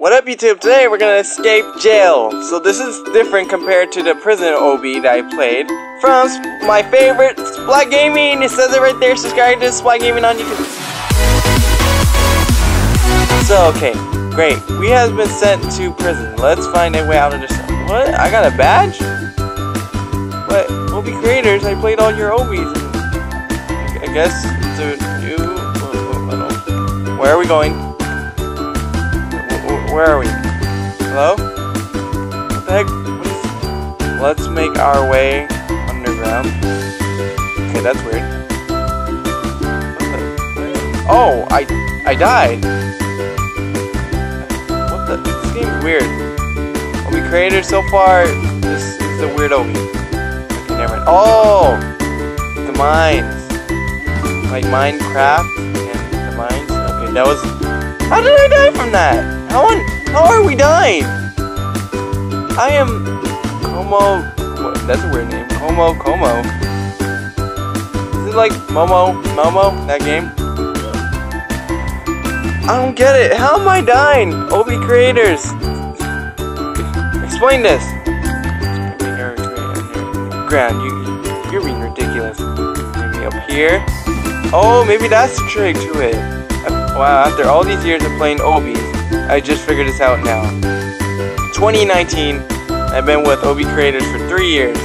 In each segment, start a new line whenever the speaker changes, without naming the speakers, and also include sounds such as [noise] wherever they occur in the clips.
What up YouTube? Today we're gonna escape jail. So this is different compared to the prison Obby that I played from my favorite Splat Gaming. It says it right there. Subscribe to Splat Gaming on YouTube. So okay, great. We have been sent to prison. Let's find a way out of this. What? I got a badge? What? Obby creators, I played all your Obbies. I guess to new... Oh, oh, oh, Where are we going? Where are we? Hello? What the heck? Let's make our way underground. Okay, that's weird. Oh, I I died. What the? This game's weird. What we created so far. This is the weird Obby. Okay, never mind. Oh, the mines, like Minecraft and the mines. Okay, that was. How did I die from that? How on, how are we dying? I am Como. That's a weird name. Como Como. Is it like Momo Momo that game? I don't get it. How am I dying? Obby creators. Explain this. Grand, you you're being ridiculous. Maybe up here. Oh, maybe that's the trick to it. Wow, after all these years of playing Obbies, I just figured this out now. 2019, I've been with Obby creators for three years.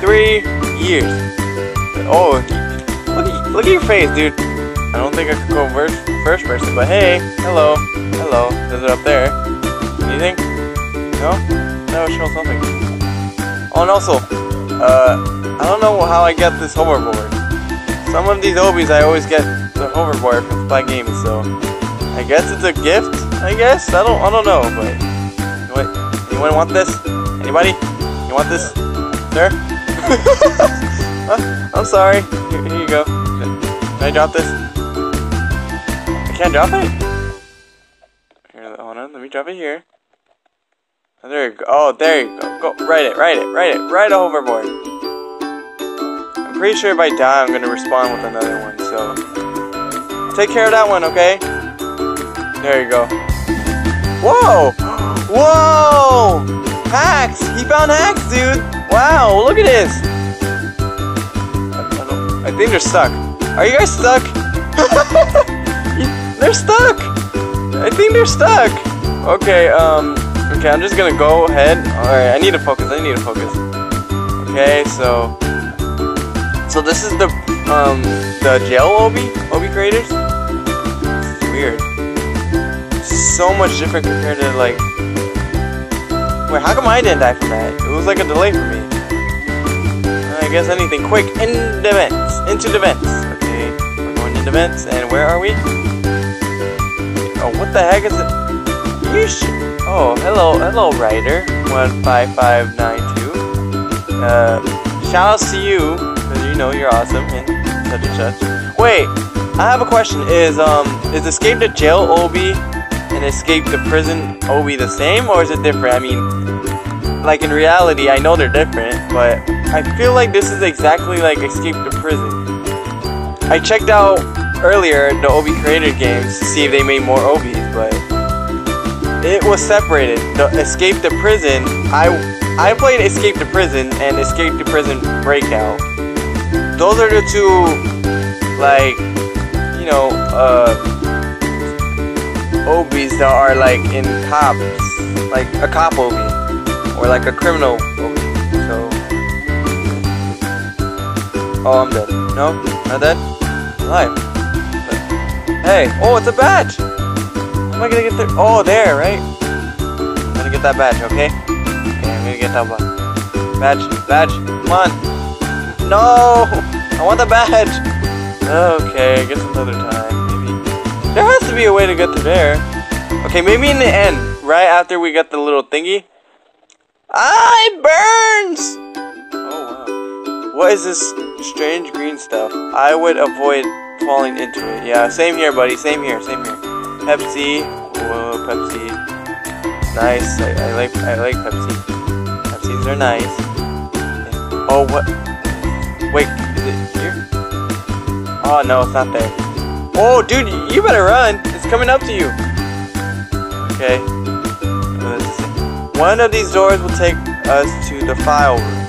Three years. Oh, look at, look at your face, dude. I don't think I could go first, first person, but hey, hello, hello. Is it up there? Anything? No? Would show something. Oh, and also, uh, I don't know how I get this hoverboard. Some of these Obbies I always get hoverboard from Splat Gaming, so I guess it's a gift. I guess I don't I don't know, but what? Anyone want this? Anybody? You want this, sir? [laughs] I'm sorry. Here, here, you go. Can I drop this? I can't drop it. Here, hold on. Let me drop it here. Oh, there you go. Oh, there you go. Go. Write it. Write it. Write it. Write a hoverboard. I'm pretty sure if I die, I'm gonna respawn with another one. So take care of that one, okay? There you go. Whoa! Whoa! Hacks! He found hacks, dude! Wow, look at this! I, think they're stuck. Are you guys stuck? [laughs] they're stuck! I think they're stuck! Okay, um, okay, I'm just gonna go ahead. Alright, I need to focus, I need to focus. Okay, so, so this is the, um, the jail Obby? Obby creators? Weird so much different compared to like. Wait, how come I didn't die from that? It was like a delay for me. I guess anything quick in the vents, into the vents. Okay, we're going into vents, and where are we? Oh, what the heck is it? Yeesh. Oh, hello, hello, Ryder. One five five nine two. Uh, shout outs to you, cause you know you're awesome and such and such. Wait, I have a question. Is um, is Escape the Jail Obby and escape the prison Obby the same or is it different? I mean, like in reality, I know they're different, but I feel like this is exactly like Escape the Prison. I checked out earlier the Obby creator games to see if they made more Obbies, but it was separated. The Escape the Prison, I I played Escape the Prison and Escape the Prison Breakout. Those are the two, like, know, uh, Obbies that are like in cops, like a cop Obby, or like a criminal Obby. So, oh, I'm dead. No, not dead. Alive. Hey, oh, it's a badge. How am I gonna get there? Oh, there, right? I'm gonna get that badge, okay? Okay, I'm gonna get that one. Badge, badge, come on. No, I want the badge. Okay, I guess another time. maybe. There has to be a way to get to there. Okay, maybe in the end, right after we get the little thingy. Ah, it burns! Oh, wow. What is this strange green stuff? I would avoid falling into it. Yeah, same here, buddy. Same here, same here. Pepsi. Whoa, Pepsi. Nice. I, I like I like Pepsi. Pepsis are nice. Oh, what? Wait, is it here? Oh, no, it's not there. Oh, dude, you better run. It's coming up to you. Okay. One of these doors will take us to the file room.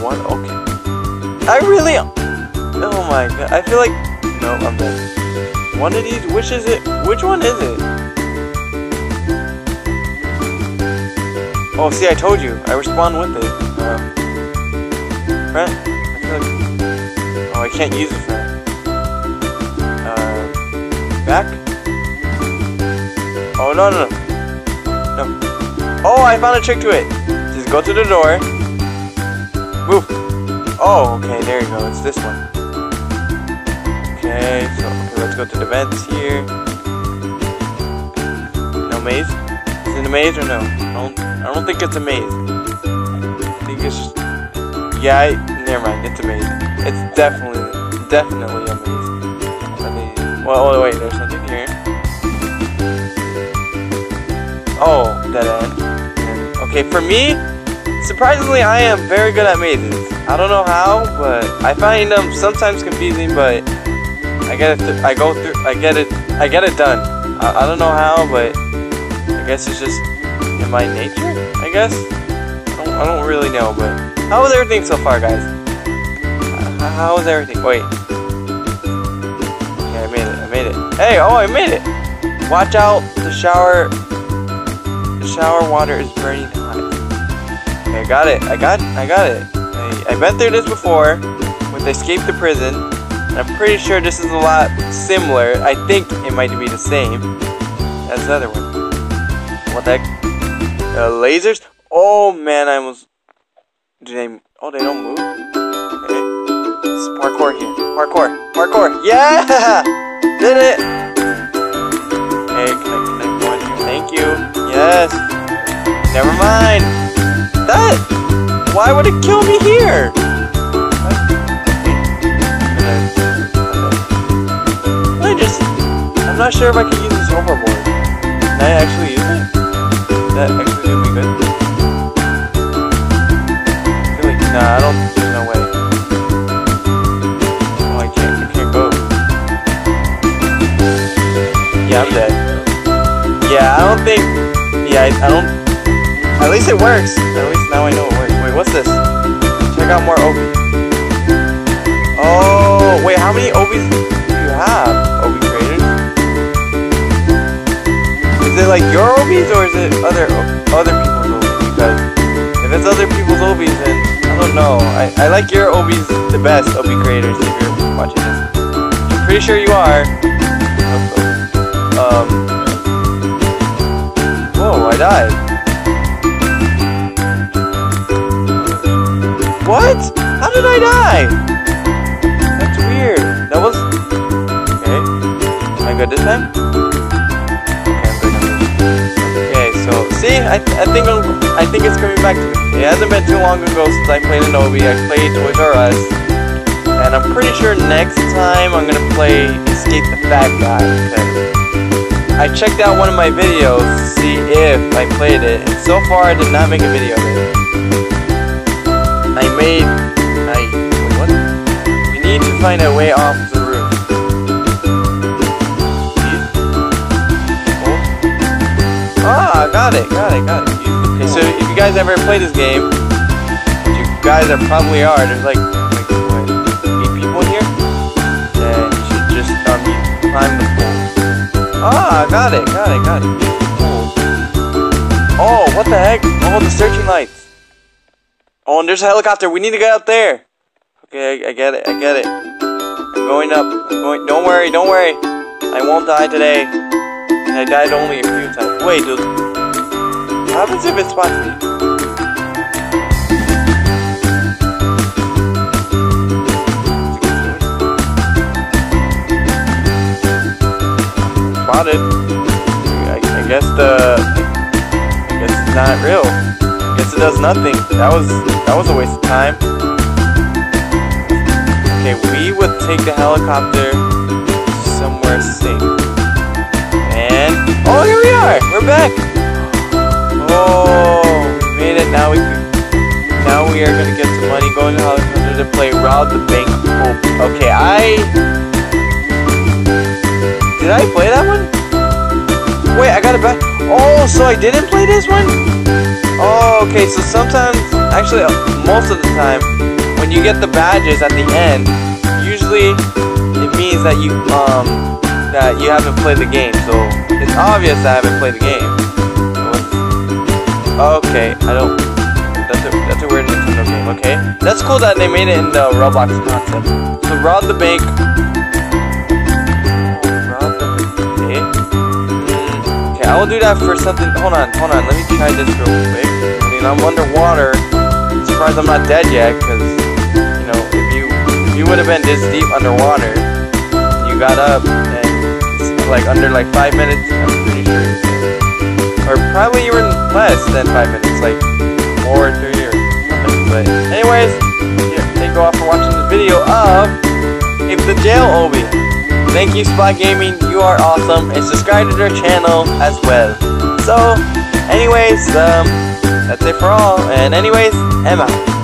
One, okay. I really, oh my god, I feel like, no, I'm dead. One of these, which is it? Which one is it? Oh, see, I told you, I respond with it. Uh, friend, I like, oh, I can't use it, back? Oh, no, no, no. Oh, I found a trick to it. Just go to the door. Move. Oh, okay, there you go. It's this one. Okay, so okay, let's go to the vents here. No maze? Is it a maze or no? I don't, I don't think it's a maze. I think it's just... Yeah, I, never mind. It's a maze. It's definitely, definitely a maze. Well, oh, wait, there's something here. Oh, dead end. Okay, for me, surprisingly, I am very good at mazes. I don't know how, but I find them sometimes confusing, but I get it. I go through. I get it. I get it done. I, I don't know how, but I guess it's just in my nature. I guess. I don't, I don't really know, but how is everything so far, guys? How is everything? Wait. Hey, oh, I made it. Watch out! The shower. The shower water is burning hot. I got it. I got I got it. I, I've been through this before with Escape the Prison. I'm pretty sure this is a lot similar. I think it might be the same as the other one. What the heck? Uh, lasers? Oh man, I almost... Do they... Oh, they don't move? Okay. It's parkour here. Parkour. Parkour. Yeah! [laughs] Did it! Okay, can I? Thank you. Yes. Never mind that? Why would it kill me here? I just... I'm not sure if I can use this hoverboard. Can I actually Yeah, I don't think... Yeah, I, I don't at least it works. At least now I know it works. Wait, what's this? Check out more Obby. Oh, wait, how many Obbies do you have, Obby creators? Is it like your Obbies or is it other other people's Obbies? Because if it's other people's Obbies, then I don't know. I, I like your Obbies the best, Obby creators, if you're watching this. I'm pretty sure you are. Um. Died. What? How did I die? That's weird. That was... Okay. Am I good this time? Okay, so... See? I, I think I'm, I think it's coming back to me. It hasn't been too long ago since I played an Anobi. I played Toys R Us. And I'm pretty sure next time I'm gonna play Escape the Fat Guy. I checked out one of my videos to see if I played it, and so far I did not make a video of it. I made... I... What? We need to find a way off the roof. Oh! Ah, got it, got it, got it. Okay, so if you guys ever play this game, you guys are probably are, there's like, Got it, got it, got it. Oh, what the heck? Oh, the searching lights. Oh, and there's a helicopter. We need to get up there. Okay, I, I get it. I get it. I'm going up. I'm going. Don't worry. Don't worry. I won't die today. I died only a few times. Wait, dude. What happens if it spots? Spotted. I, I guess the. I guess it's not real. I Guess it does nothing. That was that was a waste of time. Okay, we would take the helicopter somewhere safe. And oh, here we are. We're back. Oh, we made it. Now we can. Now we are gonna get some money. Going to helicopter to play Rob the Bank. Oh, okay, I did I play that one? Wait, I got it back. Oh, so I didn't play this one? Oh, okay, so sometimes, actually, uh, most of the time, when you get the badges at the end, usually it means that you, um, that you haven't played the game, so it's obvious I haven't played the game. Okay, I don't, that's a, that's a weird Nintendo game, okay? That's cool that they made it in the Roblox concept. So rob the bank. I will do that for something, hold on, hold on, let me try this real quick. I mean, I'm underwater. I'm surprised I'm not dead yet, because, you know, if you, if you would have been this deep underwater, you got up, and like under like five minutes, I'm pretty sure. Or probably even less than five minutes, like four or three or something. But anyways, thank you all for watching this video of If the Jail Obby. Thank you, Splat Gaming. You are awesome, and subscribe to their channel as well. So, anyways, um, that's it for all. And anyways, out.